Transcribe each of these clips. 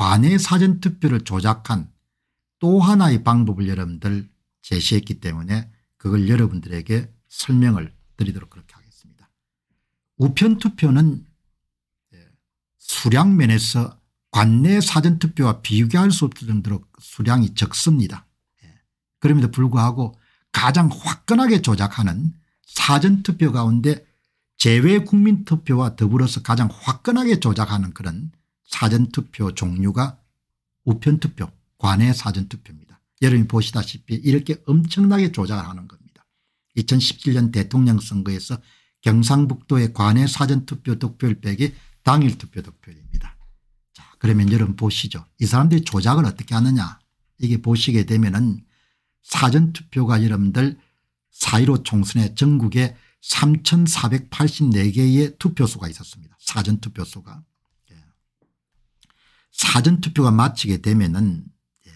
관내 사전투표를 조작한 또 하나의 방법을 여러분들 제시했기 때문에 그걸 여러분들에게 설명을 드리도록 그렇게 하겠습니다. 우편투표는 예, 수량면에서 관내 사전투표와 비교할 수 없을 정도로 수량이 적습니다. 예, 그럼에도 불구하고 가장 화끈하게 조작하는 사전투표 가운데 재외국민투표와 더불어서 가장 화끈하게 조작하는 그런 사전투표 종류가 우편투표 관내 사전투표입니다. 여러분이 보시다시피 이렇게 엄청나게 조작을 하는 겁니다. 2017년 대통령 선거에서 경상북도의 관내 사전투표 득표율 빼기 당일 투표 득표율입니다. 자 그러면 여러분 보시죠. 이 사람들이 조작을 어떻게 하느냐 이게 보시게 되면 은 사전투표가 여러분들 4.15 총선에 전국에 3484개의 투표소가 있었습니다. 사전투표소가. 사전투표가 마치게 되면은 예,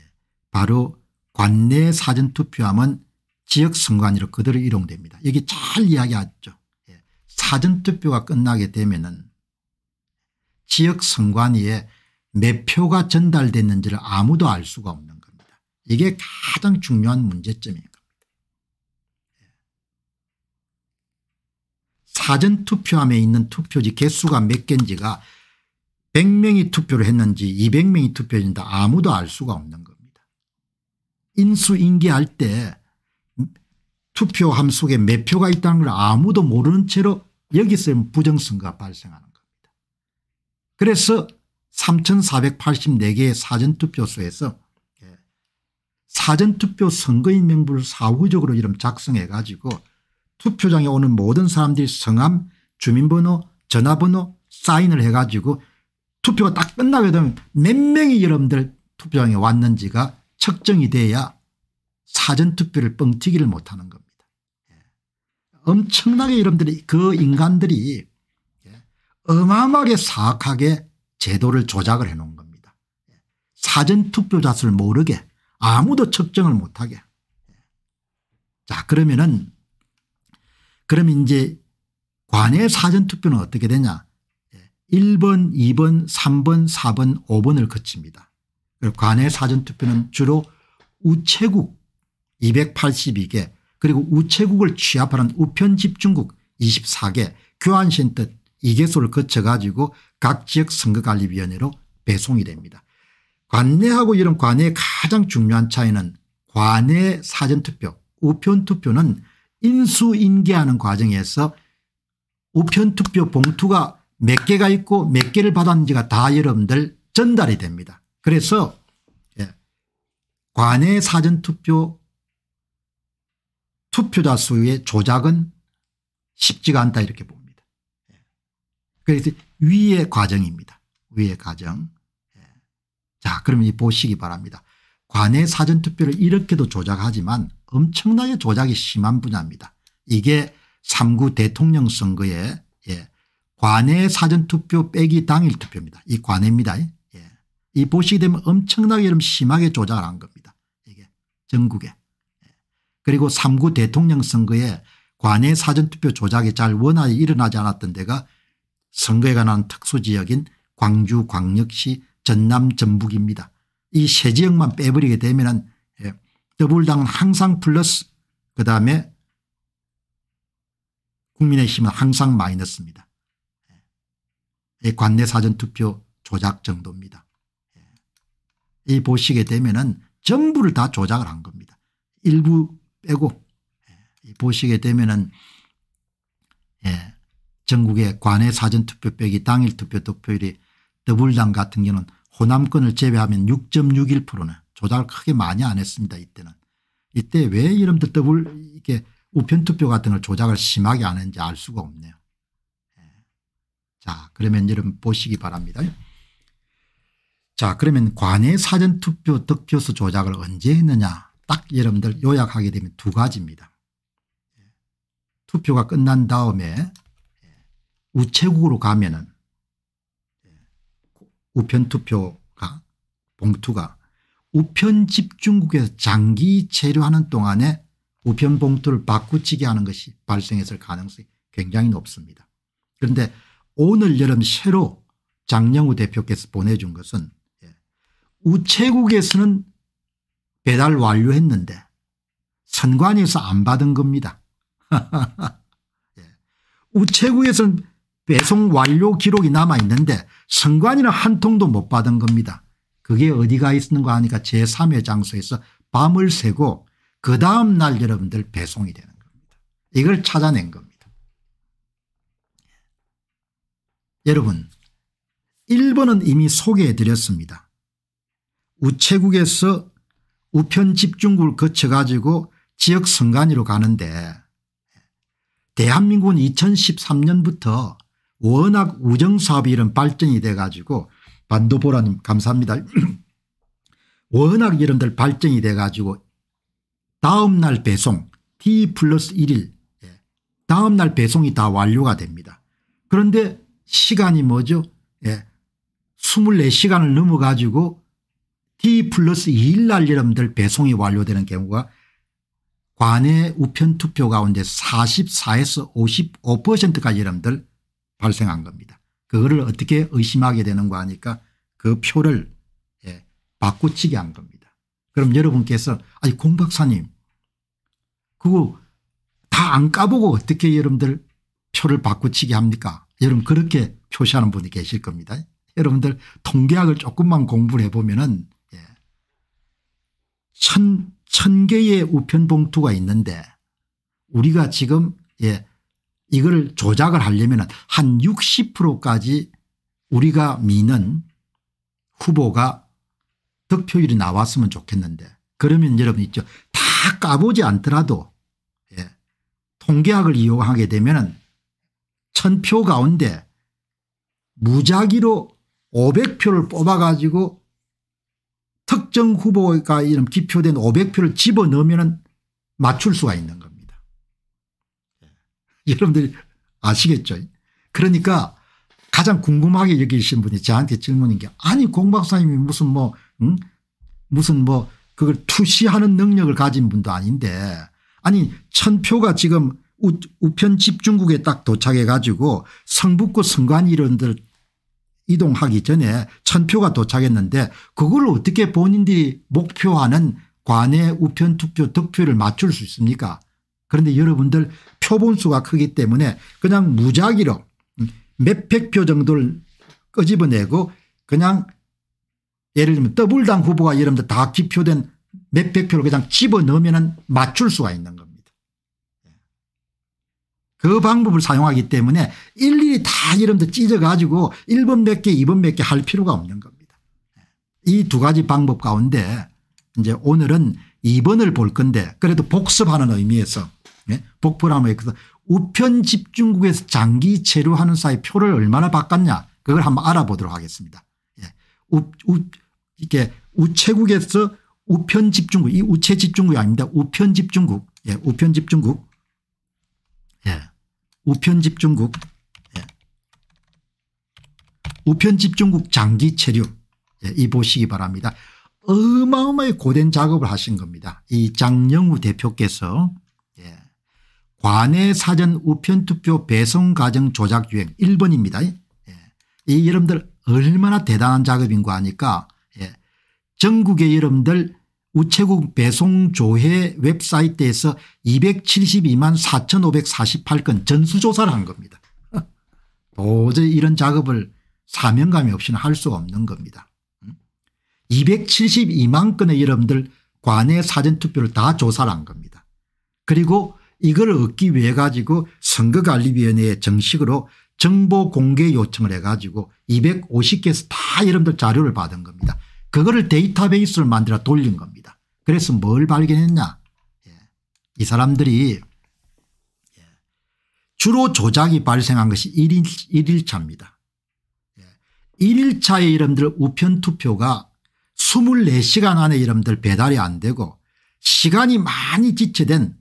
바로 관내 사전투표하면 지역선관위로 그대로 이동됩니다. 여기 잘 이야기하죠. 예, 사전투표가 끝나게 되면은 지역선관위에 몇 표가 전달됐는지를 아무도 알 수가 없는 겁니다. 이게 가장 중요한 문제점인 겁니다. 예. 사전투표함에 있는 투표지 개수가 몇 개인지가 100명이 투표를 했는지 200명이 투표했는지 아무도 알 수가 없는 겁니다. 인수인계할 때 투표함 속에 몇 표가 있다는 걸 아무도 모르는 채로 여기서 부정선거가 발생하는 겁니다. 그래서 3484개의 사전투표소에서 예, 사전투표 선거인 명부를 사후적으로 이름 작성해 가지고 투표장에 오는 모든 사람들이 성함 주민번호 전화번호 사인을 해 가지고 투표가 딱 끝나게 되면 몇 명이 여러분들 투표장에 왔는지가 측정이 돼야 사전투표를 뻥튀기를 못하는 겁니다. 예. 엄청나게 여러분들이 그 인간들이 예. 어마어마하게 사악하게 제도를 조작을 해놓은 겁니다. 예. 사전투표자 수를 모르게 아무도 측정을 못하게. 자 그러면은 그럼 이제 관내 사전투표는 어떻게 되냐 1번 2번 3번 4번 5번을 거칩니다. 관내 사전투표는 주로 우체국 282개 그리고 우체국을 취합하는 우편집중국 24개 교환센터 2개소를 거쳐 가지고 각 지역 선거관리위원회로 배송이 됩니다. 관내하고 이런 관내의 가장 중요한 차이는 관내 사전투표 우편투표는 인수인계하는 과정에서 우편투표 봉투가 몇 개가 있고 몇 개를 받았는지가 다 여러분들 전달이 됩니다. 그래서 예, 관내 사전투표 투표자 수의 조작은 쉽지가 않다 이렇게 봅니다. 예. 그래서 위의 과정입니다. 위의 과정. 예. 자 그러면 보시기 바랍니다. 관내 사전투표를 이렇게도 조작하지만 엄청나게 조작이 심한 분야입니다. 이게 3구 대통령 선거에 예, 관내 사전투표 빼기 당일 투표입니다. 이 관내입니다. 예. 이 보시게 되면 엄청나게 좀 심하게 조작을 한 겁니다. 이게 전국에. 예. 그리고 3구 대통령 선거에 관내 사전투표 조작이 잘 원활히 일어나지 않았던 데가 선거에 관한 특수지역인 광주 광역시 전남 전북입니다. 이 세 지역만 빼버리게 되면 예. 더불당은 항상 플러스 그다음에 국민의힘은 항상 마이너스입니다. 관내 사전투표 조작 정도입니다. 예. 이 보시게 되면은 전부를 다 조작을 한 겁니다. 일부 빼고 예. 보시게 되면은 예. 전국의 관내 사전투표 빼기 당일 투표 득표율이 더불당 같은 경우는 호남권을 제외하면 6.61%는 조작을 크게 많이 안 했습니다. 이때는. 이때 왜 여러분들 더불 이렇게 우편투표 같은 걸 조작을 심하게 안 했는지 알 수가 없네요. 자 그러면 여러분 보시기 바랍니다. 자 그러면 관내 사전투표 득표수 조작을 언제 했느냐 딱 여러분들 요약하게 되면 두 가지입니다. 투표가 끝난 다음에 우체국으로 가면 은 우편투표가 봉투가 우편 집중국에서 장기 체류하는 동안에 우편 봉투를 바꾸치게 하는 것이 발생했을 가능성이 굉장히 높습니다. 그런데 오늘 여름 새로 장영우 대표께서 보내준 것은 예, 우체국에서는 배달 완료했는데 선관위에서 안 받은 겁니다. 예. 우체국에서는 배송 완료 기록이 남아 있는데 선관위는 한 통도 못 받은 겁니다. 그게 어디가 있는가 하니까 제3의 장소에서 밤을 새고 그 다음 날 여러분들 배송이 되는 겁니다. 이걸 찾아낸 겁니다. 여러분 1번은 이미 소개해 드렸습니다. 우체국에서 우편 집중국을 거쳐 가지고 지역 선관위로 가는데 대한민국은 2013년부터 워낙 우정사업이 이런 발전이 돼 가지고 반도보라님 감사합니다. 워낙 여러분들 발전이 돼 가지고 다음 날 배송 T 플러스 1일 예, 다음 날 배송이 다 완료가 됩니다. 그런데 시간이 뭐죠 24시간을 넘어 가지고 T 플러스 2일 날 여러분들 배송이 완료되는 경우가 관내 우편 투표 가운데 44에서 55%까지 여러분들 발생한 겁니다. 그거를 어떻게 의심하게 되는가 하니까 그 표를 예, 바꾸치게 한 겁니다. 그럼 여러분께서 아니 공 박사님 그거 다 안 까보고 어떻게 여러분들 표를 바꾸치게 합니까 여러분 그렇게 표시하는 분이 계실 겁니다. 여러분들 통계학을 조금만 공부를 해보면 예. 천, 천 개의 우편 봉투가 있는데 우리가 지금 예, 이걸 조작을 하려면 한 60%까지 우리가 미는 후보가 득표율이 나왔으면 좋겠는데 그러면 여러분 있죠. 다 까보지 않더라도 예, 통계학을 이용하게 되면 천표 가운데 무작위로 500표를 뽑아가지고 특정 후보가 이름 기표된 500표를 집어넣으면 맞출 수가 있는 겁니다. 예. 여러분들이 아시겠죠 그러니까 가장 궁금하게 여기신 분이 저한테 질문인 게 아니 공 박사님이 무슨 뭐 응? 무슨 뭐 그걸 투시하는 능력을 가진 분도 아닌데 아니 천표가 지금 우, 편 집중국에 딱 도착해 가지고 성북구 선관 이런들 이동하기 전에 천표가 도착했는데 그걸 어떻게 본인들이 목표하는 관내 우편 투표 득표를 맞출 수 있습니까 그런데 여러분들 표본수가 크기 때문에 그냥 무작위로 몇백 표 정도를 끄집어내고 그냥 예를 들면 더블당 후보가 여러분들 다 기표된 몇백 표를 그냥 집어넣으면 맞출 수가 있는 겁니다. 그 방법을 사용하기 때문에 일일이 다 여러분들 찢어가지고 1번 몇 개, 2번 몇 개 할 필요가 없는 겁니다. 이 두 가지 방법 가운데 이제 오늘은 2번을 볼 건데 그래도 복습하는 의미에서 예? 복불함에 있어서 우편 집중국에서 장기 체류하는 사이 표를 얼마나 바꿨냐 그걸 한번 알아보도록 하겠습니다. 예. 우, 우, 이렇게 우체국에서 우편 집중국 이 우체 집중국이 아닙니다. 우편 집중국 예. 우편 집중국 예. 우편 집중국 예. 우편 집중국 장기 체류 예. 이 보시기 바랍니다. 어마어마하게 고된 작업을 하신 겁니다. 이 장영우 대표께서 예. 관내 사전 우편투표 배송 과정 조작 유행 1번입니다. 예. 이 여러분들 얼마나 대단한 작업인가 하니까 예. 전국의 여러분들 우체국 배송조회 웹사이트에서 272만 4548건 전수조사를 한 겁니다. 도저히 이런 작업을 사명감이 없이는 할 수가 없는 겁니다. 272만 건의 여러분들 관내 사전투표를 다 조사를 한 겁니다. 그리고 이걸 얻기 위해 가지고 선거관리위원회에 정식으로 정보 공개 요청을 해 가지고 250개에서 다 여러분들 자료를 받은 겁니다. 그거를 데이터베이스를 만들어 돌린 겁니다. 그래서 뭘 발견했냐 예. 이 사람들이 예. 주로 조작이 발생한 것이 1일, 1일차입니다. 예. 1일차에 여러분들 우편 투표가 24시간 안에 여러분들 배달이 안 되고 시간이 많이 지체된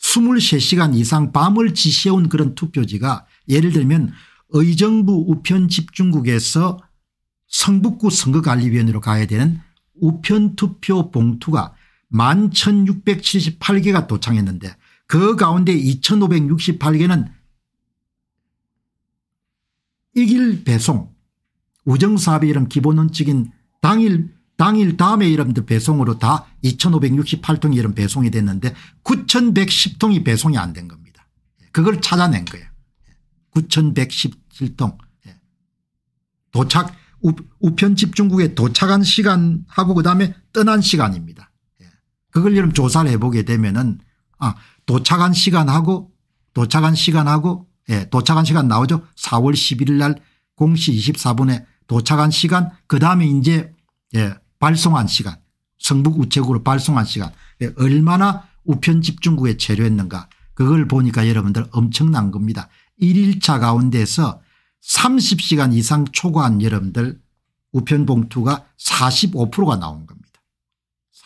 23시간 예, 이상 밤을 지새운 그런 투표지가 예를 들면 의정부 우편 집중국에서 성북구 선거관리위원회로 가야 되는 우편 투표 봉투가 11,678개가 도착했는데 그 가운데 2,568개는 이길 배송 우정사업의 이런 기본 원칙인 당일 당일 다음에 이름들 배송으로 다 2568통이 이런 배송이 됐는데 9110통이 배송이 안 된 겁니다. 그걸 찾아낸 거예요. 9117통 도착 우편 집중국에 도착한 시간하고 그다음에 떠난 시간입니다. 예. 그걸 여러분 조사를 해보게 되면은 아 도착한 시간하고 도착한 시간하고 예, 도착한 시간 나오죠. 4월 11일 날 0시 24분에 도착한 시간 그다음에 이제 예, 발송한 시간 성북 우체국으로 발송한 시간 예, 얼마나 우편 집중국에 체류했는가 그걸 보니까 여러분들 엄청난 겁니다. 1일차 가운데서 30시간 이상 초과한 여러분들 우편 봉투가 45%가 나온 겁니다.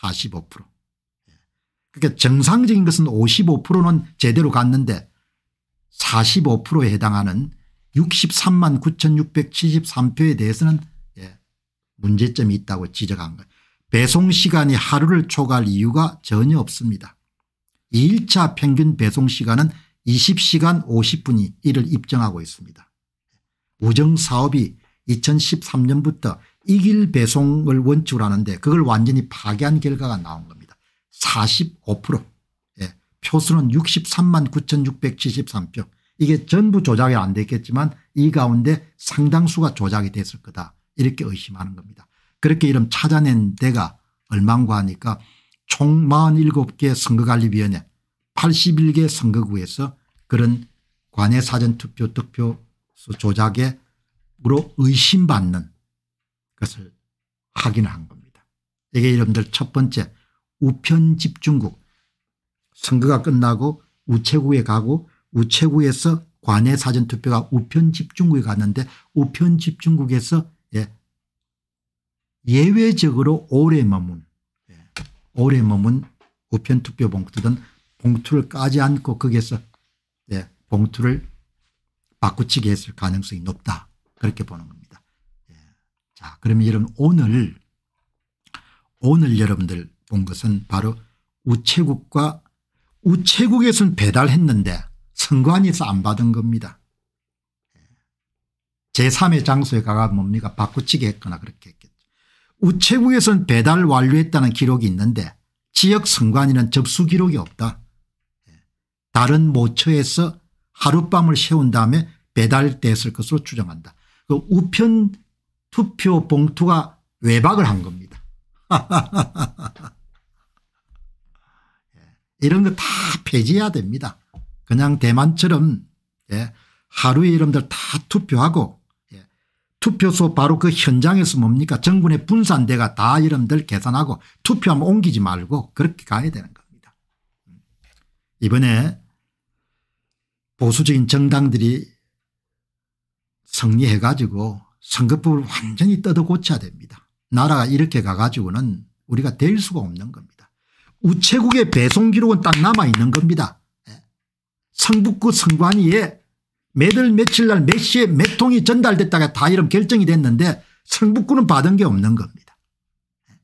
45%. 그러니까 정상적인 것은 55%는 제대로 갔는데 45%에 해당하는 63만 9673표에 대해서는 예, 문제점이 있다고 지적한 거예요. 배송 시간이 하루를 초과할 이유가 전혀 없습니다. 2일차 평균 배송 시간은 20시간 50분이 이를 입증하고 있습니다. 우정사업이 2013년부터 이길 배송을 원칙으로 하는데 그걸 완전히 파괴한 결과가 나온 겁니다. 45% 예, 표수는 63만 9673표 이게 전부 조작이 안 됐겠지만 이 가운데 상당수가 조작이 됐을 거다 이렇게 의심하는 겁니다. 그렇게 이름 찾아낸 데가 얼마인가 하니까 총 47개 선거관리위원회 81개 선거구에서 그런 관내 사전투표 득표수 조작에 으로 의심받는 것을 확인한 겁니다. 이게 여러분들 첫 번째 우편 집중국 선거가 끝나고 우체국에 가고 우체국에서 관내 사전투표가 우편 집중국에 갔는데 우편 집중국에서 예, 예외적으로 오래 머문 예, 오래 머문 우편 투표 봉투든 봉투를 까지 않고 거기에서 예, 봉투를 바꾸치게 했을 가능성이 높다. 그렇게 보는 겁니다. 예. 자 그러면 여러분 오늘 오늘 여러분들 본 것은 바로 우체국과 우체국에서는 배달했는데 선관위에서 안 받은 겁니다. 예. 제3의 장소에 가가 뭡니까 바꾸치기 했거나 그렇게 했겠죠. 우체국에서는 배달 완료했다는 기록이 있는데 지역 선관위는 접수 기록이 없다. 예. 다른 모처에서 하룻밤을 세운 다음에 배달됐을 것으로 추정한다. 그 우편 투표 봉투가 외박을 한 겁니다. 예, 이런 거 다 폐지해야 됩니다. 그냥 대만처럼 예, 하루에 여러분들 다 투표하고 예, 투표소 바로 그 현장에서 뭡니까 정군의 분산대가 다 여러분들 계산하고 투표하면 옮기지 말고 그렇게 가야 되는 겁니다. 이번에 보수적인 정당들이 승리해 가지고 선거법을 완전히 뜯어 고쳐야 됩니다. 나라가 이렇게 가가지고는 우리가 될 수가 없는 겁니다. 우체국의 배송 기록은 딱 남아 있는 겁니다. 예. 성북구 선관위에 매달 며칠 날 몇 시에 몇 통이 전달됐다가 다 이런 결정이 됐는데 성북구는 받은 게 없는 겁니다. 예.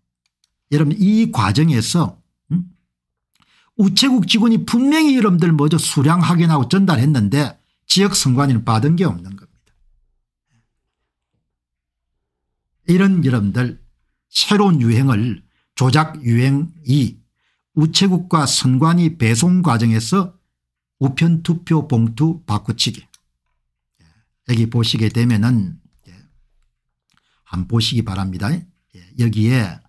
여러분 이 과정에서 음? 우체국 직원이 분명히 여러분들 먼저 수량 확인하고 전달했는데 지역 선관위는 받은 게 없는 겁니다. 이런 여러분들 새로운 유행을 조작 유행 2 우체국과 선관위 배송 과정에서 우편 투표 봉투 바꾸치기 예, 여기 보시게 되면은 예, 한 보시기 바랍니다. 예, 여기에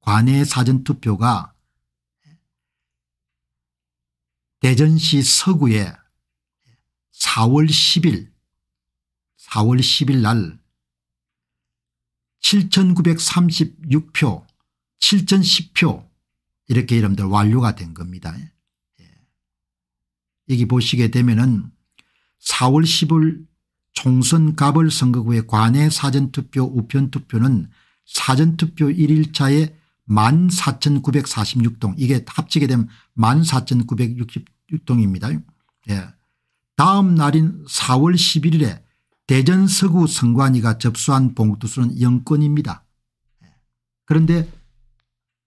관내 사전투표가 대전시 서구에 4월 10일 4월 10일 날 7,936표 7,010표 이렇게 여러분들 완료가 된 겁니다. 예. 여기 보시게 되면은 4월 10일 총선 가벌 선거구의 관내 사전투표 우편투표는 사전투표 1일차에 14,946동 이게 합치게 되면 14,966동입니다. 예. 다음 날인 4월 11일에 대전 서구 선관위가 접수한 봉투수는 0건입니다. 예. 그런데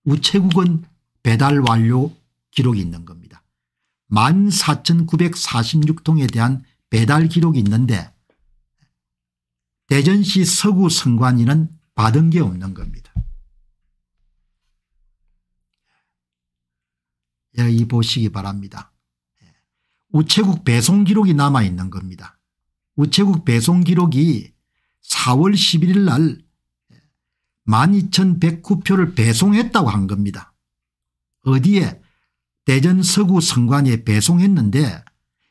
우체국은 배달 완료 기록이 있는 겁니다. 14,946통에 대한 배달 기록이 있는데 대전시 서구 선관위는 받은 게 없는 겁니다. 여기 보시기 바랍니다. 우체국 배송 기록이 남아 있는 겁니다. 우체국 배송 기록이 4월 11일 날 12,109표를 배송했다고 한 겁니다. 어디에 대전 서구 선관위에 배송했는데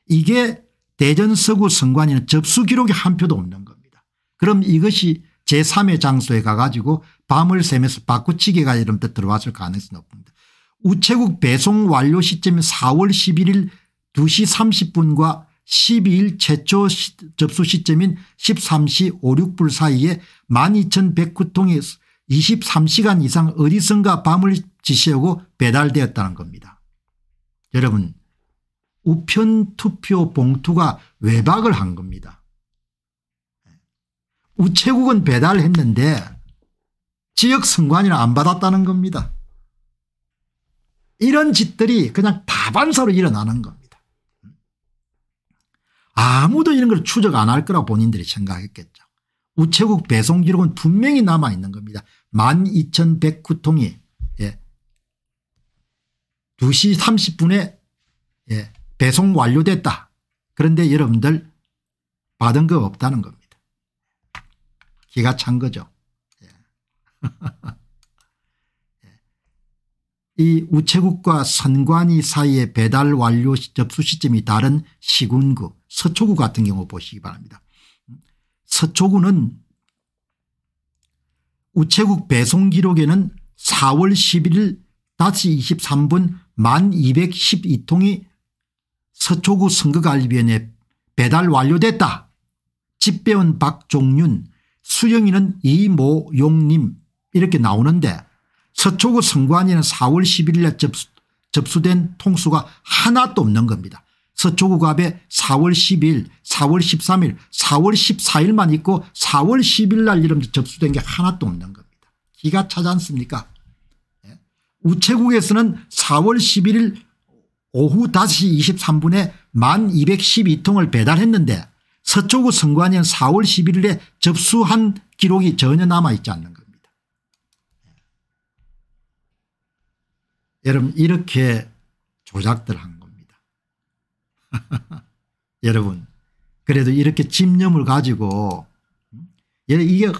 이게 대전 서구 선관위는 접수 기록이 한 표도 없는 겁니다. 그럼 이것이 제3의 장소에 가가지고 밤을 새면서 바꾸치기가 이런 데 들어왔을 가능성이 높습니다. 우체국 배송 완료 시점이 4월 11일 2시 30분과 12일 최초 시, 접수 시점인 13시 5, 6분 사이에 12,109통이 23시간 이상 어디선가 밤을 지새우고 배달되었다는 겁니다. 여러분 우편 투표 봉투가 외박을 한 겁니다. 우체국은 배달했는데 지역 선관위는 안 받았다는 겁니다. 이런 짓들이 그냥 다반사로 일어나는 겁니다. 아무도 이런 걸 추적 안 할 거라고 본인들이 생각했겠죠. 우체국 배송 기록은 분명히 남아있는 겁니다. 12,109통이 예. 2시 30분에 예. 배송 완료됐다. 그런데 여러분들 받은 거 없다는 겁니다. 기가 찬 거죠. 예. 이 우체국과 선관위 사이의 배달 완료 접수 시점이 다른 시군구 서초구 같은 경우 보시기 바랍니다. 서초구는 우체국 배송 기록에는 4월 11일 5시 23분 1212통이 서초구 선거관리위원회 배달 완료됐다. 집배원 박종윤 수영이는 이모용님 이렇게 나오는데 서초구 선관위는 4월 11일에 접수, 접수된 통수가 하나도 없는 겁니다. 서초구 갑에 4월 10일 4월 13일 4월 14일만 있고 4월 10일 날 이름 접수된 게 하나도 없는 겁니다. 기가 차지 않습니까 예. 우체국에서는 4월 11일 오후 5시 23분에 1212통을 배달했는데 서초구 선관위는 4월 11일에 접수한 기록이 전혀 남아있지 않는 겁니다. 여러분 이렇게 조작들 한 겁니다. 여러분 그래도 이렇게 집념을 가지고 이게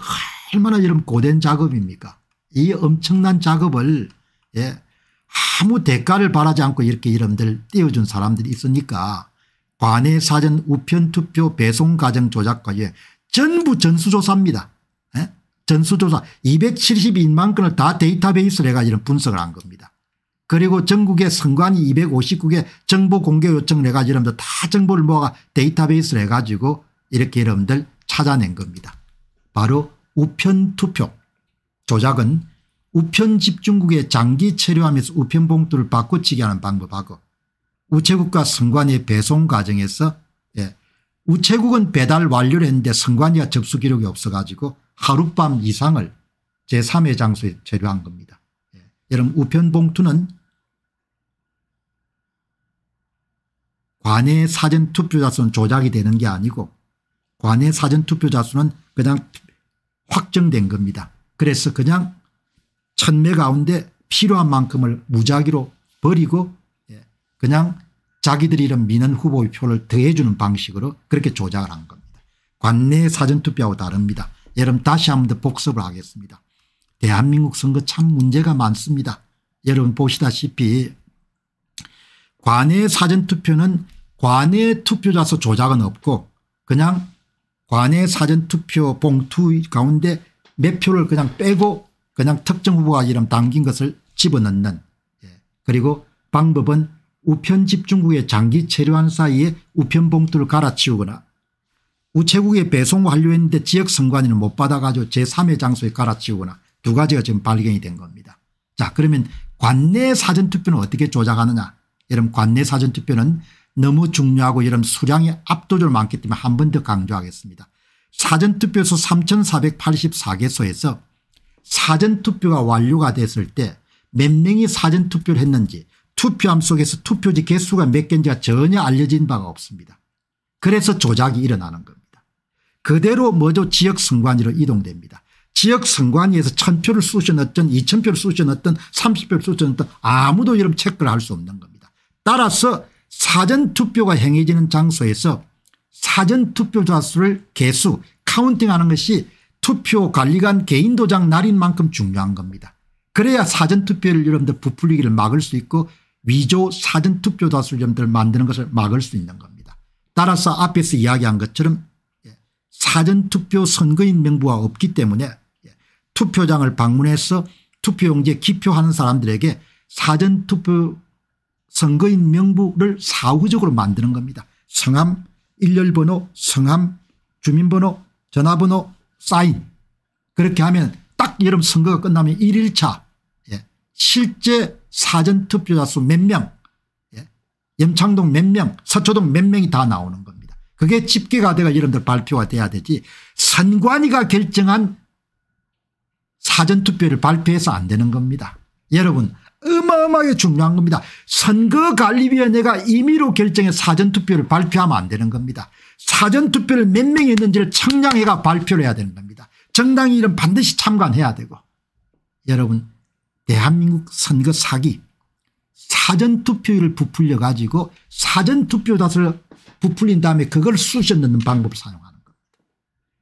얼마나 여러분 고된 작업입니까 이 엄청난 작업을 예, 아무 대가를 바라지 않고 이렇게 여러분들 띄워준 사람들이 있으니까 관내 사전 우편투표 배송 과정 조작과에 전부 전수조사입니다. 예? 전수조사 272만 건을 다 데이터베이스를 해가 이런 분석을 한 겁니다. 그리고 전국의 선관위 259개 정보 공개 요청을 해가지고 여러분들 다 정보를 모아 데이터베이스를 해가지고 이렇게 여러분들 찾아낸 겁니다. 바로 우편투표 조작은 우편 집중국에 장기 체류하면서 우편 봉투를 바꿔치기 하는 방법하고 우체국과 선관위 배송 과정에서 예, 우체국은 배달 완료를 했는데 선관위가 접수 기록이 없어가지고 하룻밤 이상을 제3의 장소에 체류한 겁니다. 예, 여러분 우편 봉투는 관내 사전투표자 수는 조작이 되는 게 아니고 관내 사전투표자 수는 그냥 확정된 겁니다. 그래서 그냥 천매 가운데 필요한 만큼을 무작위로 버리고 예, 그냥 자기들이 이런 민원 후보의 표를 더해주는 방식으로 그렇게 조작을 한 겁니다. 관내 사전투표하고 다릅니다. 여러분 다시 한 번 더 복습을 하겠습니다. 대한민국 선거 참 문제가 많습니다. 여러분 보시다시피 관내 사전투표는 관내 투표자수 조작은 없고 그냥 관내 사전투표 봉투 가운데 몇 표를 그냥 빼고 그냥 특정 후보가 이름 담긴 것을 집어넣는 예. 그리고 방법은 우편 집중국에 장기 체류한 사이에 우편 봉투를 갈아치우거나 우체국에 배송 완료했는데 지역 선관위는 못 받아가지고 제3의 장소에 갈아치우거나 두 가지가 지금 발견이 된 겁니다. 자 그러면 관내 사전투표는 어떻게 조작하느냐 여러분 관내 사전투표는 너무 중요하고 여러분 수량이 압도적으로 많기 때문에 한 번 더 강조하겠습니다. 사전투표소 3484개소에서 사전투표가 완료가 됐을 때 몇 명이 사전투표를 했는지 투표함 속에서 투표지 개수가 몇 개인지가 전혀 알려진 바가 없습니다. 그래서 조작이 일어나는 겁니다. 그대로 먼저 지역선관위로 이동됩니다. 지역선관위에서 1000표를 쑤셔 넣었던 2000표를 쑤셔 넣었던 30표를 쑤셔 넣었던 아무도 여러분 체크를 할 수 없는 겁니다. 따라서 사전투표가 행해지는 장소에서 사전투표자 수를 개수 카운팅하는 것이 투표 관리관 개인 도장 날인 만큼 중요한 겁니다. 그래야 사전투표를 여러분들 부풀리기를 막을 수 있고 위조 사전투표자 수를 여러분들 만드는 것을 막을 수 있는 겁니다. 따라서 앞에서 이야기한 것처럼 예, 사전투표 선거인 명부가 없기 때문에 예, 투표장을 방문해서 투표용지에 기표하는 사람들에게 사전투표 선거인 명부를 사후적으로 만드는 겁니다. 성함 일렬번호 성함 주민번호 전화번호 사인 그렇게 하면 딱 여러분 선거가 끝나면 1일차 예. 실제 사전투표자 수 몇 명 예. 염창동 몇 명 서초동 몇 명이 다 나오는 겁니다. 그게 집계가 돼가 여러분들 발표가 돼야 되지 선관위가 결정한 사전투표를 발표해서 안 되는 겁니다. 여러분 어마어마하게 중요한 겁니다. 선거관리위원회가 임의로 결정해 사전투표를 발표하면 안 되는 겁니다. 사전투표를 몇 명이 했는지를 청량해가 발표를 해야 되는 겁니다. 정당이 이런 반드시 참관해야 되고 여러분 대한민국 선거 사기 사전투표율을 부풀려 가지고 사전투표 닷을 부풀린 다음에 그걸 쑤셔 넣는 방법을 사용하는 겁니다.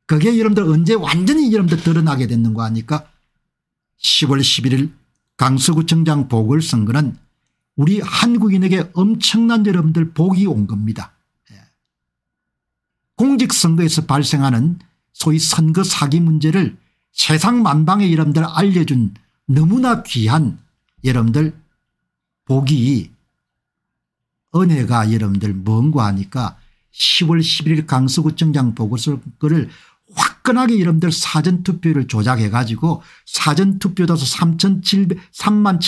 그게 여러분들 언제 완전히 여러분들 드러나게 됐는 거 아니까 10월 11일 강서구청장 보궐선거는 우리 한국인에게 엄청난 여러분들 복이 온 겁니다. 예. 공직선거에서 발생하는 소위 선거 사기 문제를 세상 만방에 여러분들 알려준 너무나 귀한 여러분들 복이 은혜가 여러분들 뭔가 하니까 10월 11일 강서구청장 보궐선거를 화끈하게 여러분들 사전투표를 조작해 가지고 사전투표자수 3만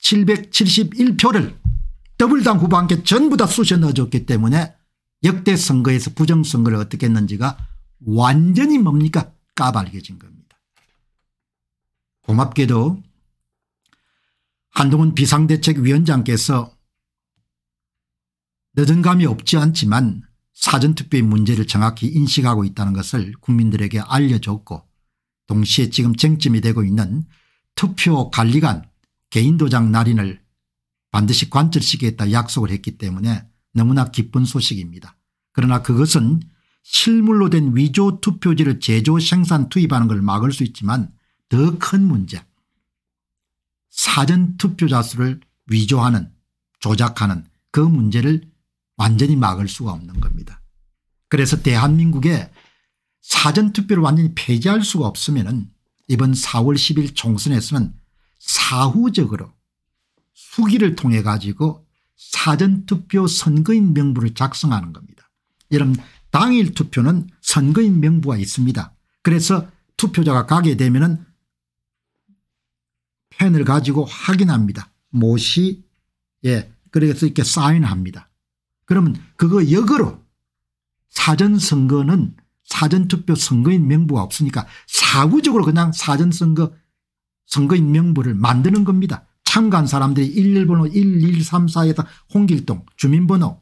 7,771표를 더블당 후보한테 전부 다 쑤셔 넣어줬기 때문에 역대 선거에서 부정선거를 어떻게 했는지가 완전히 뭡니까 까발려진 겁니다. 고맙게도 한동훈 비상대책위원장께서 늦은 감이 없지 않지만 사전투표의 문제를 정확히 인식하고 있다는 것을 국민들에게 알려줬고 동시에 지금 쟁점이 되고 있는 투표 관리관 개인도장 날인을 반드시 관철시키겠다 약속을 했기 때문에 너무나 기쁜 소식입니다. 그러나 그것은 실물로 된 위조 투표지를 제조 생산 투입하는 걸 막을 수 있지만 더 큰 문제 사전투표자 수를 위조하는 조작하는 그 문제를 완전히 막을 수가 없는 겁니다. 그래서 대한민국에 사전투표를 완전히 폐지할 수가 없으면 이번 4월 10일 총선에서는 사후적으로 수기를 통해 가지고 사전투표 선거인 명부를 작성하는 겁니다. 여러분 당일 투표는 선거인 명부가 있습니다. 그래서 투표자가 가게 되면 펜을 가지고 확인합니다. 못이 예 그래서 이렇게 사인합니다. 그러면 그거 역으로 사전선거는 사전투표 선거인 명부가 없으니까 사구적으로 그냥 사전선거 선거인 명부를 만드는 겁니다. 참가한 사람들이 11번호 1134에다 홍길동 주민번호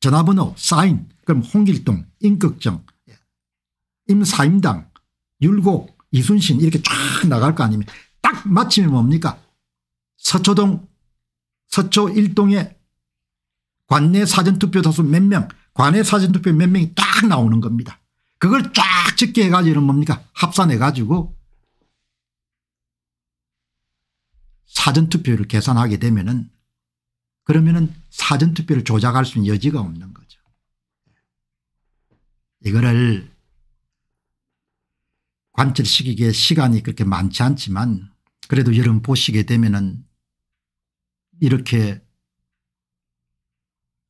전화번호 사인 그럼 홍길동 임꺽정 임사임당 율곡 이순신 이렇게 쫙 나갈 거 아닙니까 딱 마치면 뭡니까 서초동 서초 일동에 관내 사전투표 다수 몇 명, 관내 사전투표 몇 명이 딱 나오는 겁니다. 그걸 쫙 적게 해가지고 뭡니까 합산해가지고 사전투표를 계산하게 되면은 그러면은 사전투표를 조작할 수 있는 여지가 없는 거죠. 이거를 관철시키기에 시간이 그렇게 많지 않지만 그래도 여러분 보시게 되면은 이렇게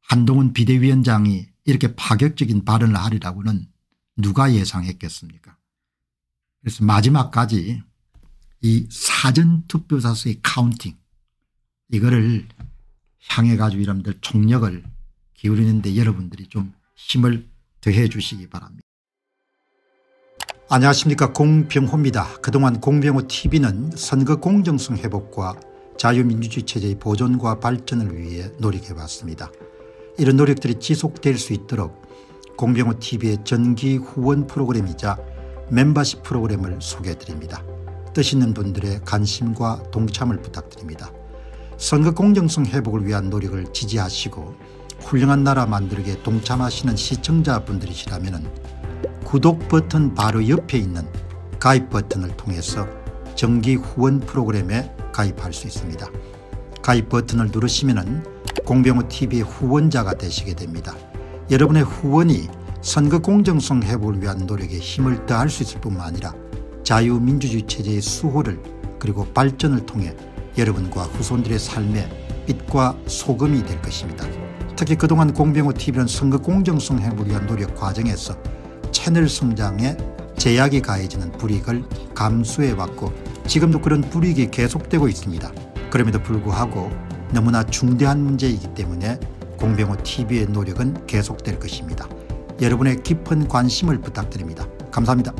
한동훈 비대위원장이 이렇게 파격적인 발언을 하리라고는 누가 예상했겠습니까 그래서 마지막까지 이 사전투표자수의 counting 이거를 향해 가지고 여러분들 총력을 기울이는데 여러분들이 좀 힘을 더해 주시기 바랍니다. 안녕하십니까 공병호입니다. 그동안 공병호 tv는 선거 공정성 회복과 자유민주주의 체제의 보존과 발전을 위해 노력해왔습니다. 이런 노력들이 지속될 수 있도록 공병호 tv의 전기 후원 프로그램이자 멤버십 프로그램을 소개해드립니다. 뜻 있는 분들의 관심과 동참을 부탁드립니다. 선거 공정성 회복을 위한 노력을 지지하시고 훌륭한 나라 만들기에 동참하시는 시청자분들이시라면 구독 버튼 바로 옆에 있는 가입 버튼을 통해서 정기 후원 프로그램에 가입할 수 있습니다. 가입 버튼을 누르시면 공병호TV의 후원자가 되시게 됩니다. 여러분의 후원이 선거 공정성 회복을 위한 노력에 힘을 더할 수 있을 뿐만 아니라 자유민주주의 체제의 수호를 그리고 발전을 통해 여러분과 후손들의 삶에 빛과 소금이 될 것입니다. 특히 그동안 공병호TV는 선거 공정성 회복을 위한 노력 과정에서 채널 성장에 제약이 가해지는 불이익을 감수해왔고 지금도 그런 불이익이 계속되고 있습니다. 그럼에도 불구하고 너무나 중대한 문제이기 때문에 공병호TV의 노력은 계속될 것입니다. 여러분의 깊은 관심을 부탁드립니다. 감사합니다.